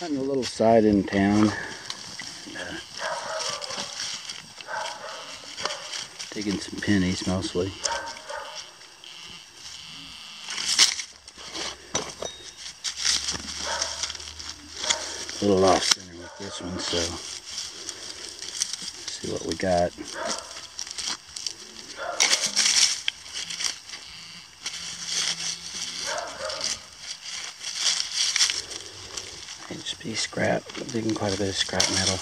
Hunting a little side in town. Digging some pennies mostly. A little off center with this one, so see what we got. HP scrap, digging quite a bit of scrap metal.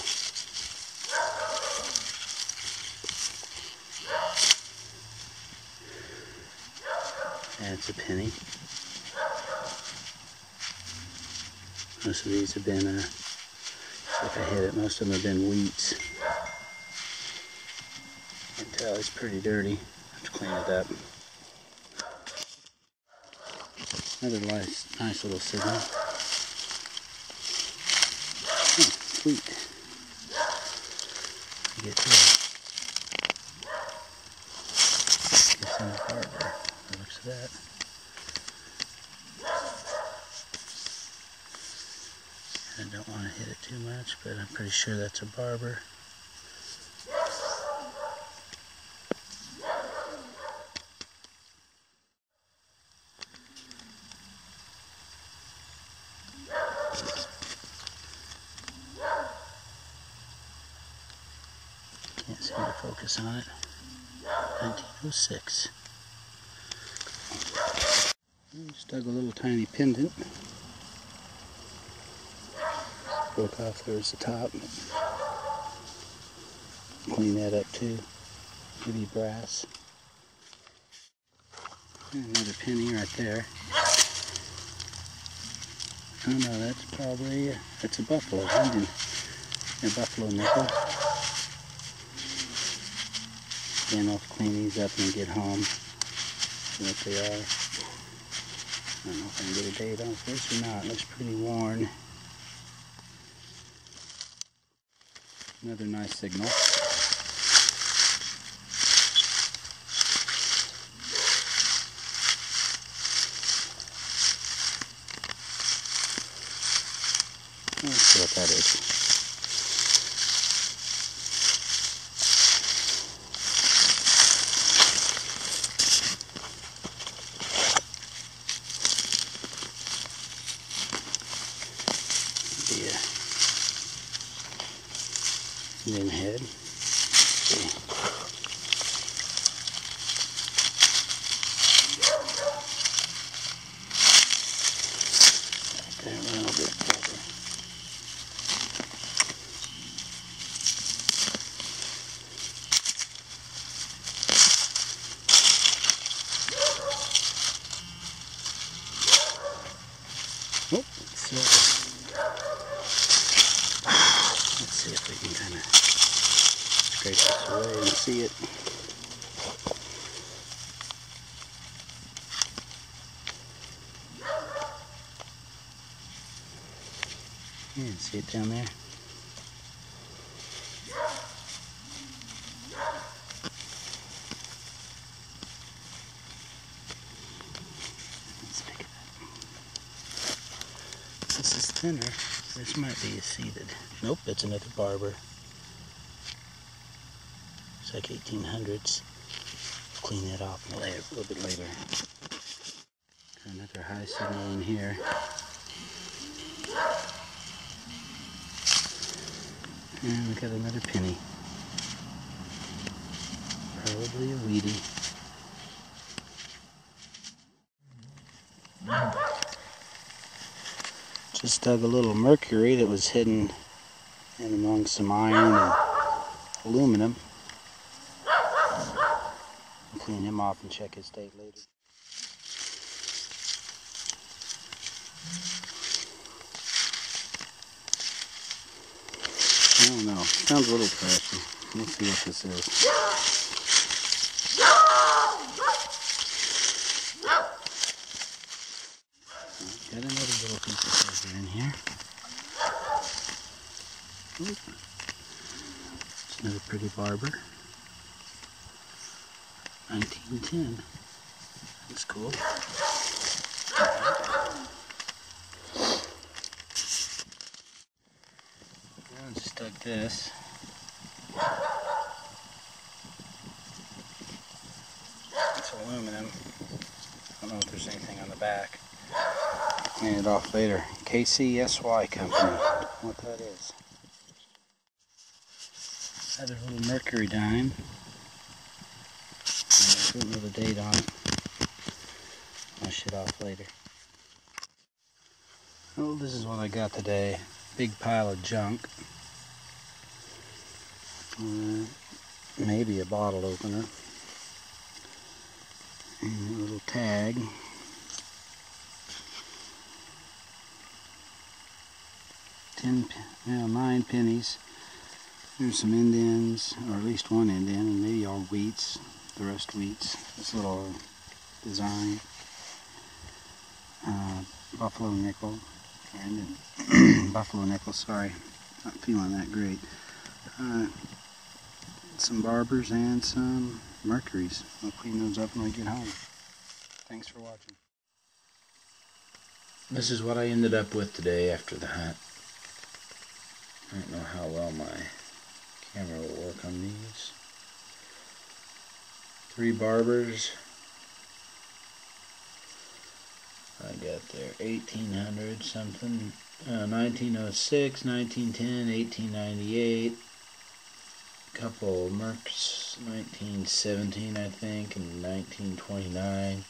It's a penny. Most of these have been, uh, if I hit it, most of them have been wheats. You can tell it's pretty dirty. I have to clean it up. Another nice, nice little signal. Oh, sweet. Get. Looks at that. I don't want to hit it too much, but I'm pretty sure that's a barber. Can't seem to focus on it. 1906. Just dug a little tiny pendant. Broke off there's the top. Clean that up too. Heavy brass. Another penny right there. Oh no, that's probably that's a buffalo Indian. A buffalo nickel. Again, I'll clean these up and get home. See what they are. I don't know if I can get a date on this or not. It looks pretty worn. Another nice signal. Let's see what that is. Be a Indian head. Okay, a bit further. Oh, silver. Let's see if we can kind of scrape this away and see it. Yeah, see it down there? Let's pick it up. This is thinner. This might be a seated. Nope, it's another barber. It's like 1800s. Clean that off a little, a little bit later. Another high signal in here. And we got another penny. Probably a wheatie. Mm. Just dug a little mercury that was hidden in among some iron and aluminum. I'll clean him off and check his date later. I don't know. Sounds a little trashy. Let's see what this is. Got another little piece of silver in here. It's another pretty barber. 1910. That's cool. I just dug this. It's aluminum. I don't know if there's anything on the back. Clean it off later. KCSY company. What that is. Another little mercury dime. I don't know the date on it. I'll shit off later. Oh, this is what I got today. Big pile of junk. Uh, maybe a bottle opener. And a little tag. Ten, well, nine pennies. There's some Indians, or at least one Indian, and maybe all wheats. The rest wheats. This little design. Uh, buffalo nickel. And buffalo nickel, sorry. Not feeling that great. Uh, some barbers and some mercuries. I'll clean those up when I get home. Thanks for watching. This is what I ended up with today after the hunt. I don't know how well my camera will work on these. Three barbers. I got there 1800 something, uh, 1906, 1910, 1898. a Couple Mercs, 1917 I think, and 1929.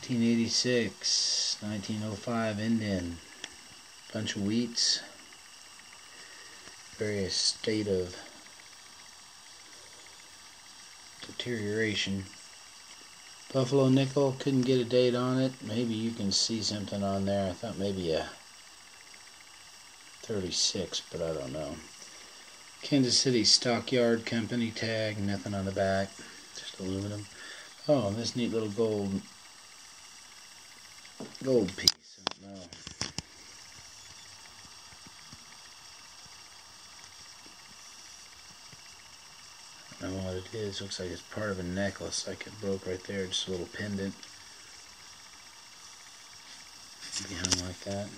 1886, 1905 Indian. Bunch of wheats various state of deterioration. Buffalo nickel, couldn't get a date on it. Maybe you can see something on there. I thought maybe a 36, but I don't know. Kansas City Stockyard Company tag, nothing on the back, just aluminum. Oh, this neat little gold gold piece. I don't know. I don't know what it is. Looks like it's part of a necklace, like it broke right there. Just a little pendant. Maybe hung like that.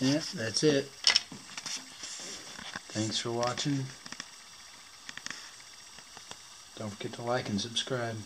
Yeah, that's it. Thanks for watching. Don't forget to like and subscribe.